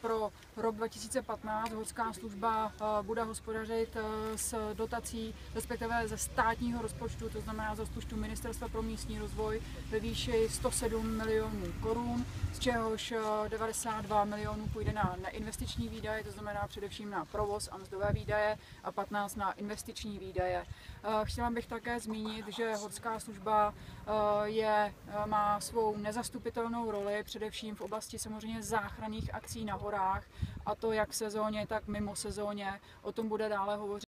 pro rok 2015 horská služba eh, bude hospodařit eh, s dotací, respektive ze státního rozpočtu, to znamená z rozpočtu Ministerstva pro místní rozvoj ve výši 107 milionů korun, z čehož eh, 92 milionů půjde na neinvestiční výdaje, to znamená především na provoz a mzdové výdaje a 15 na investiční výdaje. Eh, Chtěla bych také zmínit, že horská služba eh, je, eh, má svou nezastupitelnou roli především v oblasti samozřejmě záchranných akcí na horách a to jak v sezóně, tak mimo sezóně. O tom bude dále hovořit